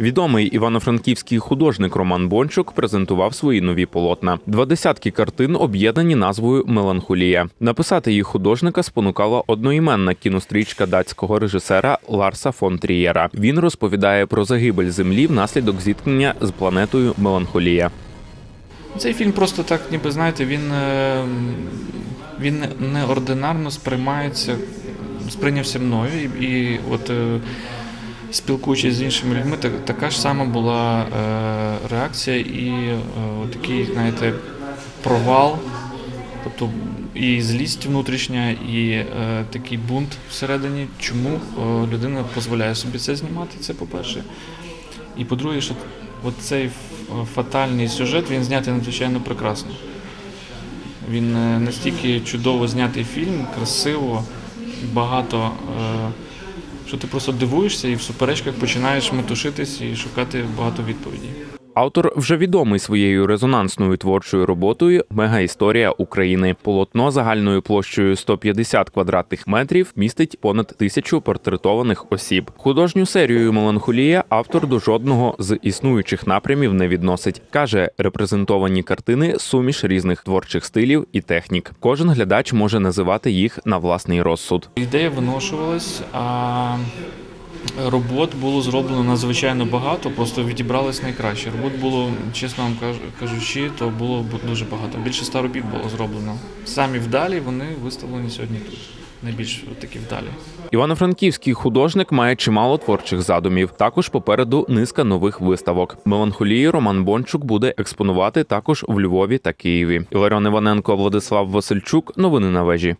Відомий івано-франківський художник Роман Бончук презентував свої нові полотна. Два десятки картин об'єднані назвою Меланхолія. Написати їх художника спонукала одноіменна кінострічка датського режисера Ларса фон Трієра. Він розповідає про загибель землі внаслідок зіткнення з планетою Меланхолія. Цей фільм просто так, ніби знаєте, він, е, він неординарно сприймається, сприйнявся мною. І, і от е, спілкуючись з іншими людьми, так, така ж сама була е, реакція і е, такий, знаєте, провал, тобто і злість внутрішня, і е, такий бунт всередині, чому людина дозволяє собі це знімати, це по-перше. І по-друге, що от цей фатальний сюжет він знятий надзвичайно прекрасно. Він настільки чудово знятий фільм, красиво, багато. е, Що ти просто дивуєшся і в суперечках починаєш метушитись і шукати багато відповідей. Автор вже відомий своєю резонансною творчою роботою Мегаісторія України. Полотно загальною площею 150 квадратних метрів містить понад тисячу портретованих осіб. Художню серію Меланхолія автор до жодного з існуючих напрямів не відносить. каже, репрезентовані картини суміш різних творчих стилів і технік. Кожен глядач може називати їх на власний розсуд. Ідея виношувалась, а робот було зроблено надзвичайно багато, просто відібралось найкраще. Робот було, чесно вам кажу- кажучи, то було дуже багато. Більше ста робіт було зроблено. Самі вдалі вони виставлені сьогодні тут. Найбільш такі вдалі. Івано-Франківський художник має чимало творчих задумів. Також попереду низка нових виставок. Меланхолії Роман Бончук буде експонувати також в Львові та Києві. Іларіон Іваненко, Владислав Васильчук. Новини на вежі.